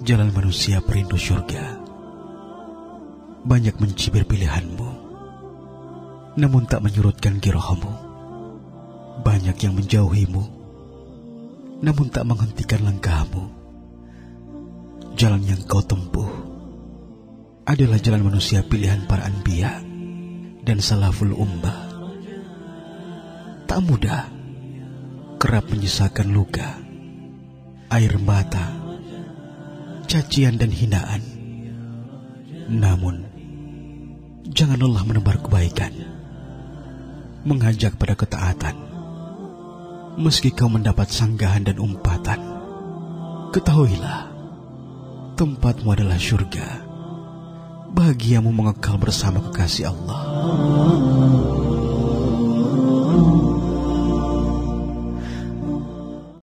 Jalan manusia perindu surga. Banyak mencibir pilihanmu, namun tak menyurutkan girohmu. Banyak yang menjauhimu, namun tak menghentikan langkahmu. Jalan yang kau tempuh adalah jalan manusia pilihan para anbiya dan salaful ummah. Tak mudah, kerap menyisakan luka, air mata, cacian dan hinaan. Namun, jangan lelah menebar kebaikan, mengajak pada ketaatan. Meski kau mendapat sanggahan dan umpatan, ketahuilah, tempatmu adalah surga. Bahagiamu mengekal bersama kekasih Allah.